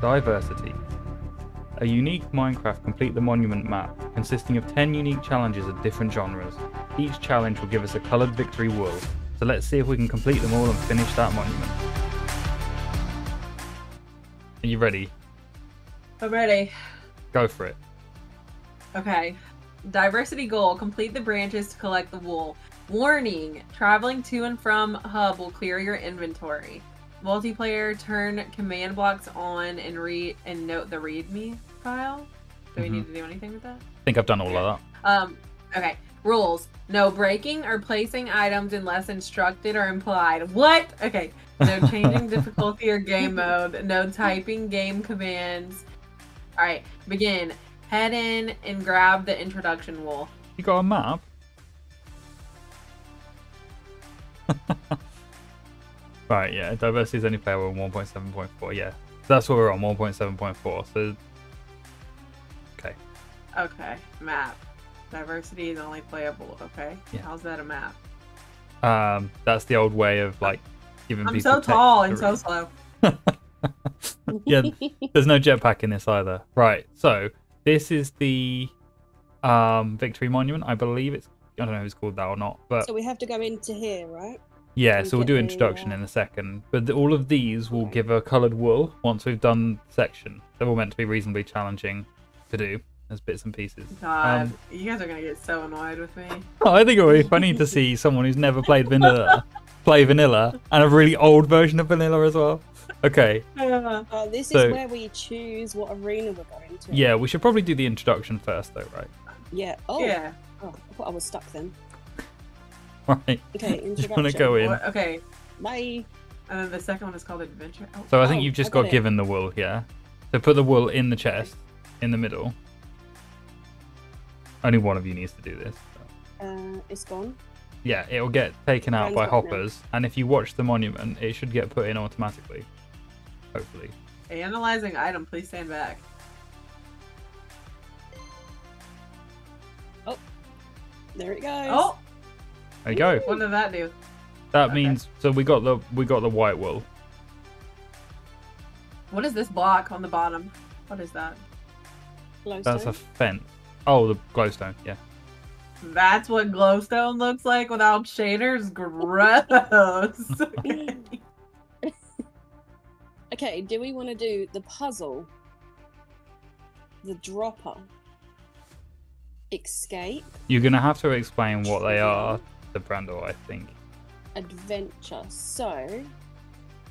Diversity. A unique Minecraft Complete the Monument map consisting of 10 unique challenges of different genres. Each challenge will give us a coloured victory wool, so let's see if we can complete them all and finish that monument. Are you ready? I'm ready. Go for it. Okay. Diversity goal complete the branches to collect the wool. Warning traveling to and from hub will clear your inventory. Multiplayer turn command blocks on and read and note the readme file. Do we Mhm. need to do anything with that? I think I've done all of that. Um, okay. Rules. No breaking or placing items unless instructed or implied. What? Okay. No changing difficulty or game mode. No typing game commands. Alright. Begin. Head in and grab the introduction wool. You got a map? right, yeah. Diversity is only playable on 1.7.4. Yeah, that's what we're on 1.7.4. So, okay. Okay. Map. Diversity is only playable. Okay. Yeah. How's that a map? Um, that's the old way of like giving I'm people. so tall and so slow. yeah, there's no jetpack in this either. Right. So this is the um Victory Monument. I believe it's. I don't know if it's called that or not, but so we have to go into here, right? Yeah, so we'll do introduction uh, in a second. But the, all of these will give a coloured wool once we've done section. They're all meant to be reasonably challenging to do as bits and pieces. God, Um, you guys are gonna get so annoyed with me. Oh, I think it would be funny to see someone who's never played vanilla play vanilla and a really old version of vanilla as well. Okay, Uh, this So- is where we choose what arena we're going to. yeah, we should probably do the introduction first, though, right? Yeah. Oh. Yeah. oh, I thought I was stuck then. Right. Okay, Do you introduction. want to go in? What- Okay. Bye. And then the second one is called Adventure. Oh, So I think Oh, you've just got got it. given the wool, yeah. So put the wool in the chest, in the middle. Only one of you needs to do this. Uh, it's gone. Yeah, it'll get taken out Mine's by got now. hoppers, and if you watch the monument, it should get put in automatically. Hopefully. Analyzing item, please stand back. Oh, there it goes. Oh, There you go. what did that do? That Okay. means so we got the we got the white wool. What is this block on the bottom? What is that? Glowstone. That's a fence. Oh, the glowstone. Yeah. That's what glowstone looks like without shaders. Gross. Okay. Okay, do we want to do the puzzle, the dropper, escape, You're gonna have to explain what they are to Brando, I think. adventure? So,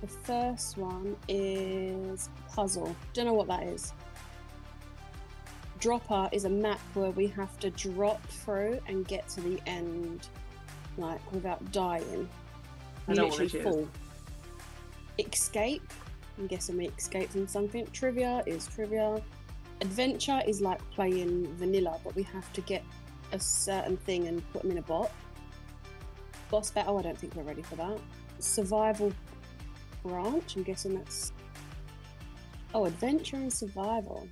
the first one is puzzle. Don't know what that is. Dropper is a map where we have to drop through and get to the end, like without dying. I We don't wanna literally choose. fall. Escape. I'm guessing we escape from something. Trivia is trivia. Adventure is like playing vanilla, but we have to get a certain thing and put them in a bot. Boss battle, I don't think we're ready for that. Survival branch, I'm guessing that's. Oh, adventure and survival.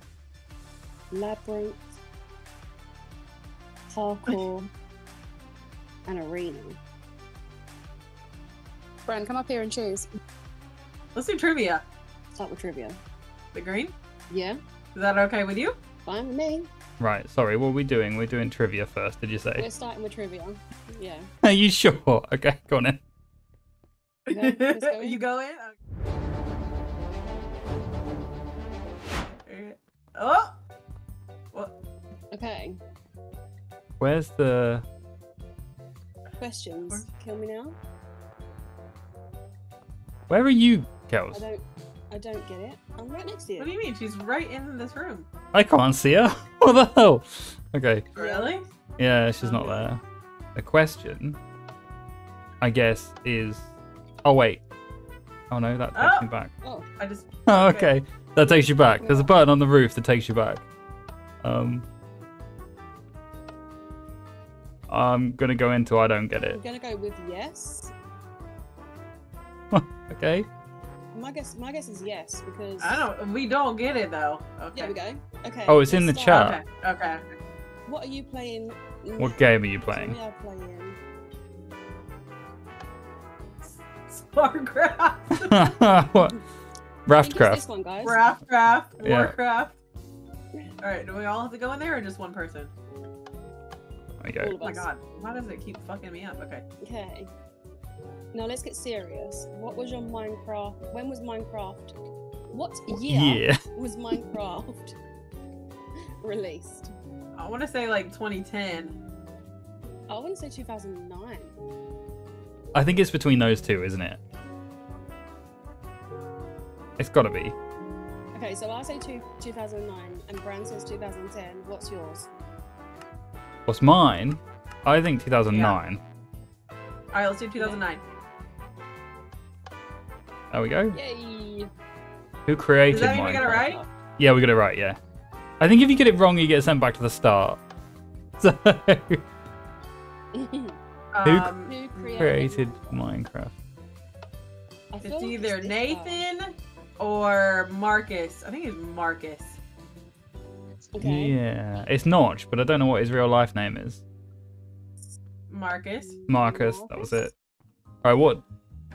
Labyrinth. Parkour. and arena. Bren, come up here and choose. Let's do trivia. Start with trivia. The green? Yeah, Is that okay with you? fine with me. Right. Sorry. What are we doing? We're doing trivia first. Did you say? We're starting with trivia. Yeah. Are you sure? Okay. Go on in. Okay, let's go in. you go in? Okay. Oh! What? Okay. Where's the? Questions. Kill me now. Where are you, I don't. I don't get it. I'm right next to you. What do you mean? She's right in this room. I can't see her. What the hell? Okay. Really? Yeah, she's not there. The question, I guess, is. Oh wait. Oh no, that takes Oh. me back. Oh, I just. Oh, Okay. okay. That takes you back. There's a button on the roof that takes you back. Um. I'm gonna go into I don't get it. I'm gonna go with yes. Okay. My guess. My guess is yes because. I don't. We don't get it though. Okay. There we go. Okay. Oh, it's in let's the start. chat. Okay. Okay. What are you playing? What game are you playing? we are playing. Starcraft. what? I think Raftcraft. this one, guys. Craft, craft, Yeah. Warcraft. All right, do we all have to go in there or just one person? There you All go. of Oh my god, why does it keep fucking me up? Okay. Okay. Now let's get serious. What was your Minecraft? When was Minecraft? What year Yeah. was Minecraft released? I want to say like 2010. I want to say 2009. I think it's between those two, isn't it? It's got to be. Okay, so I say two, 2009 and Bran says 2010. What's yours? What's mine? I think 2009. All right, let's do 2009. There we go. Yay! Who created Does that mean we got it Minecraft? right? Yeah, we got it right. Yeah. I think if you get it wrong, you get sent back to the start. So, Um, Who created Minecraft? It's either this. Nathan or Marcus. I think it's Marcus. Okay. Yeah, it's Notch, but I don't know what his real life name is. Marcus. Marcus. That was it. All right, what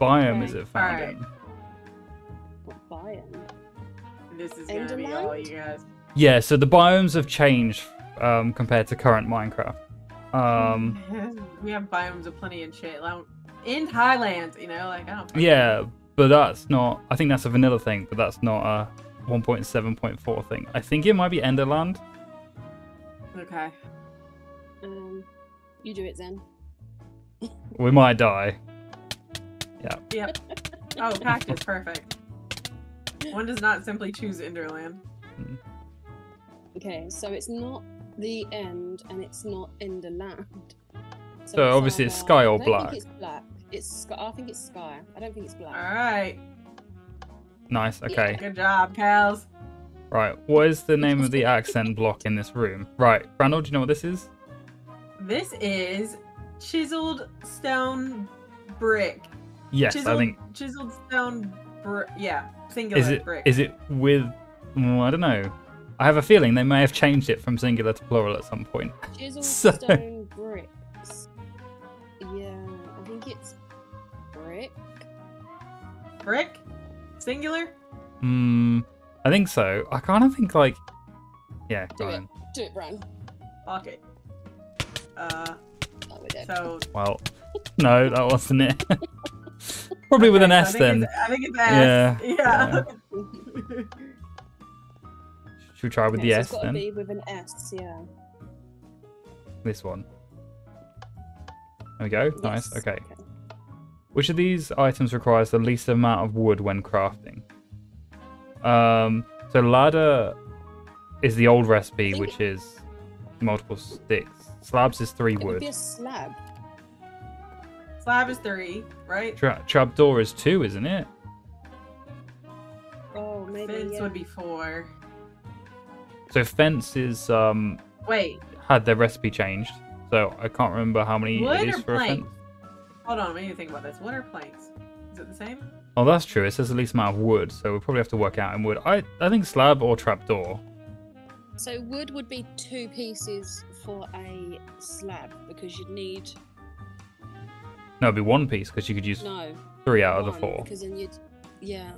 biome is it found alright. in? What biome? This is gonna be all you guys. Yeah, so the biomes have changed um, compared to current Minecraft. Um, we have Biomes O' Plenty and shit. Like, in Thailand, you know, like I don't. yeah, but that's not. I think that's a vanilla thing, but that's not a 1.7.4 thing. I think it might be Enderland. Okay. Um, you do it, Xen. We might die. Yeah. Yep. Oh, cactus, perfect. One does not simply choose Enderland. Okay, so it's not the end and it's not in the land. So it's obviously it's sky or I don't black. think it's black. It's sky. I think it's sky. I don't think it's black. All right. Nice. Okay. Good job, Kels. Right. What is the name of the accent block in this room? Right. Randall, do you know what this is? This is chiseled stone brick. Yes, chiseled, I think. chiseled stone brick. Yeah, singular Is it? brick. Is it with? mm, I don't know. I have a feeling they may have changed it from singular to plural at some point. Chiseled So- stone bricks. Yeah, I think it's brick. brick? Singular? Hmm. I think so. I kind of think like. Yeah. Do go it. on. Do it, Bran. Fuck it. Uh, Oh, we're dead. so. Well, no, that wasn't it. Probably with an okay, so S I then. I think it's S. Yeah, Yeah. Should we try with Okay, the so S it's got to then? be with an S. Yeah. This one. There we go. Nice. Yes, Okay. Which of these items requires the least amount of wood when crafting? Um, so ladder is the old recipe, which is multiple sticks. Slabs is three It would wood. be a slab. Slab is three, right? Tra- trapdoor is two, isn't it? Oh, maybe. Fence yeah. would be four. So fence is um Wait, had their recipe changed. So I can't remember how many wood it is or for a fence. planks? Hold on, we need to think about this. Wood or planks? Is it the same? Oh, that's true. It says the least amount of wood, so we'll probably have to work out in wood. I I think slab or trapdoor. So wood would be two pieces for a slab because you'd need No, it'd be one piece because you could use no three out of the one, four. because then you'd yeah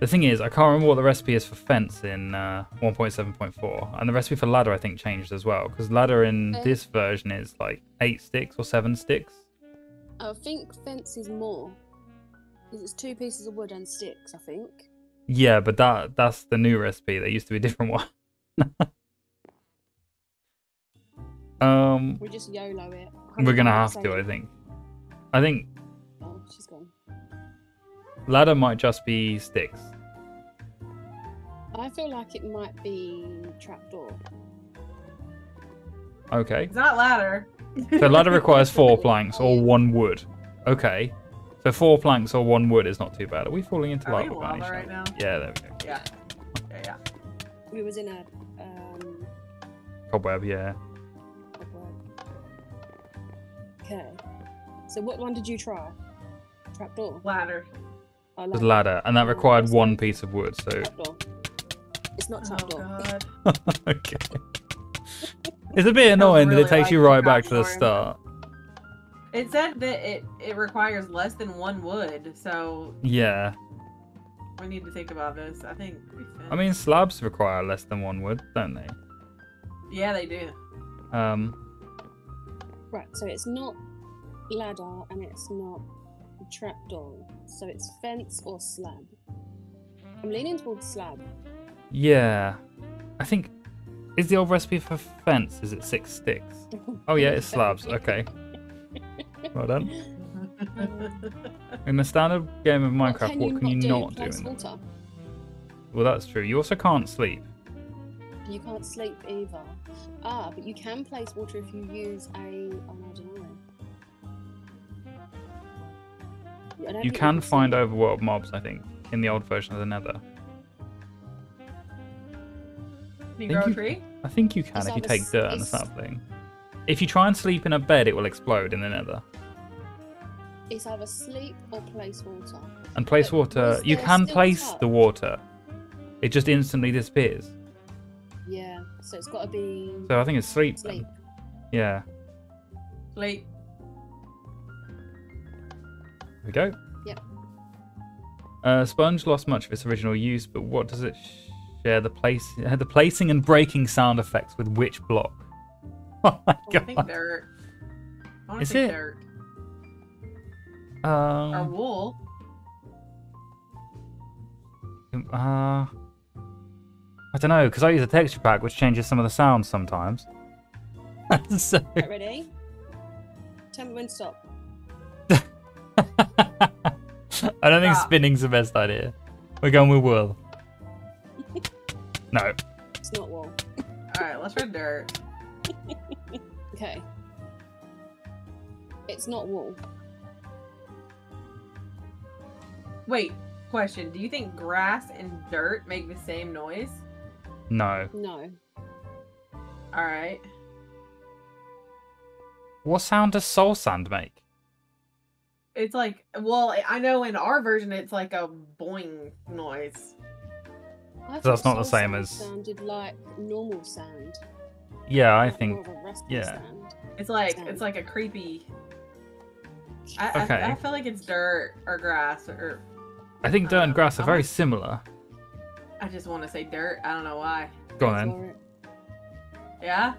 The thing is, I can't remember what the recipe is for fence in uh, 1.7.4, and the recipe for ladder I think changed as well because ladder in Uh. this version is like eight sticks or seven sticks. I think fence is more because it's two pieces of wood and sticks. I think. Yeah, but that that's the new recipe. There used to be a different one. um, We just YOLO it. we're gonna have to, I think. I think Oh, she's gone. ladder might just be sticks. I feel like it might be trapdoor. Okay. It's not ladder. So ladder requires four planks or one wood. Okay. So four planks or one wood is not too bad. Are we falling into Are we lava? in by lava right now? Yeah, there we go. Yeah. Yeah, yeah. We was in a um. Cobweb, yeah. cobweb. Okay. So what one did you try? Trapdoor. Ladder. I It was like ladder, and that Oh, required that's one fine. piece of wood. So trapdoor. It's not Oh trapdoor. god. okay. It's a bit annoying that it takes like you right back to the start. It said that it it requires less than one wood, so Yeah. We need to think about this. I think we I mean, slabs require less than one wood, don't they? Yeah, they do. Um, Right, so it's not ladder and it's not trapdoor. So it's fence or slab. I'm leaning towards slab. yeah. I think is the old recipe for fence? Is it six sticks? Oh yeah, it's slabs. Okay. Well done. In the standard game of Minecraft, what can you not do? Place In water. well, that's true. You also can't sleep. You can't sleep either. Ah, but you can place water if you use a. Oh, I don't know. You can find overworld mobs, I think, in the old version of the Nether. Can you grow a tree? I think you can if you take dirt and sapling. If you try and sleep in a bed, it will explode in the Nether. It's either sleep or place water. And place water, you can place the water. It just instantly disappears. Yeah, so it's got to be So I think it's sleep. then. sleep. Yeah. Sleep. Here we go. Yep. Uh, Sponge lost much of its original use, but what does it share the place, uh, the placing and breaking sound effects with which block? Oh my I think god. dirt. I want Is to say it? dirt. Or Um, wool. uh, I don't know because I use a texture pack which changes some of the sounds sometimes. so, Right, ready? Tell me when to stop. I don't think Stop. spinning's the best idea. We're going with wool. No. It's not wool. All right, let's try dirt. Okay. It's not wool. Wait, question. Do you think grass and dirt make the same noise? No. No. All right. What sound does soul sand make? It's like, well, I know in our version it's like a boing noise. So that's not the same sand as- Sounded like normal sound. Yeah, I like think. more of a rusty yeah. Sand. It's like Sound. it's like a creepy. I, I- Okay. I, feel like it's dirt or grass or I think dirt and Uh, grass are very similar. I just want to say dirt. I don't know why. Go on then. Yeah.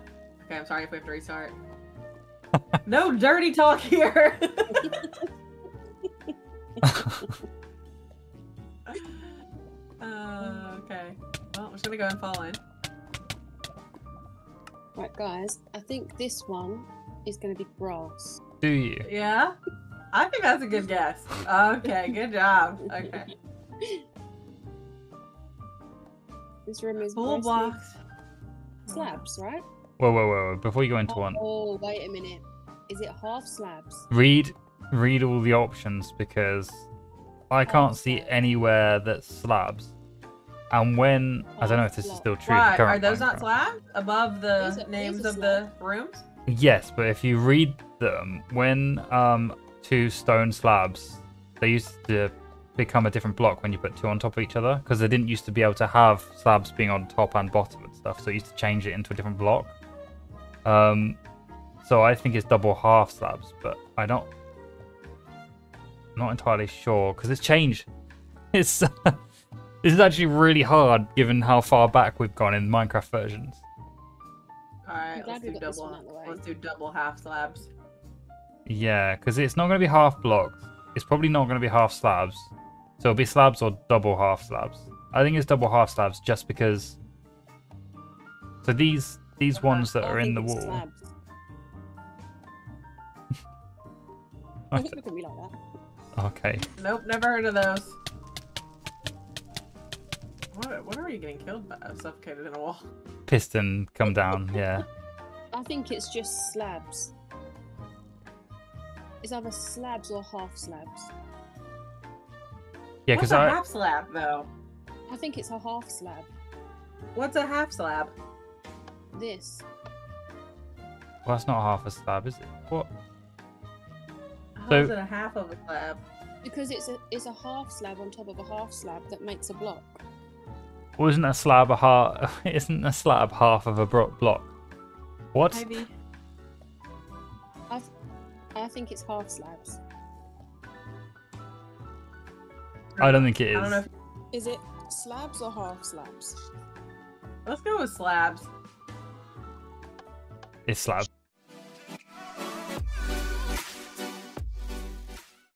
Okay, I'm sorry if we have to restart. no dirty talk here. uh, okay. Well, I'm just gonna go and fall in. Right, guys. I think this one is going to be grass. Do you? Yeah. I think that's a good guess. Okay, good job. Okay. This room is Full mostly blocks. slabs, right? Whoa, whoa, whoa! whoa. Before you go into one, Oh, wait a minute. Is it half slabs? read, read all the options because I can't see anywhere that slabs. And when I don't know if this is still true. Why? Are those not slabs above the names of the rooms? Yes, but if you read them, when um two stone slabs, they used to become a different block when you put two on top of each other because they didn't used to be able to have slabs being on top and bottom and stuff. So it used to change it into a different block. Um, so I think it's double half slabs, but I don't. I'm not entirely sure because it's changed. It's this is actually really hard given how far back we've gone in Minecraft versions. All right, let's do got this one double. out the way. Let's do double half slabs. Yeah, because it's not going to be half blocks. It's probably not going to be half slabs. So it'll be slabs or double half slabs. I think it's double half slabs just because. So these these ones that I are in the wall. Slabs. I Look at me like that. Don't- okay. Nope, never heard of those. What? What are you getting killed by? Suffocated in a wall. Piston come down. Yeah. I think it's just slabs. It's either slabs or half slabs. Yeah, because a I half slab though? I think it's a half slab. What's a half slab? This. well, that's not half a slab, is it? What? How So- is it a half of a slab? Because it's a it's a half slab on top of a half slab that makes a block. Well, isn't a slab a half? Isn't a slab half of a bro- block? What? Maybe. I th- I think it's half slabs. I don't think it is. I don't know. is. If, Is it slabs or half slabs? Let's go with slabs. It's slabs.